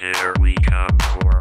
Here we come for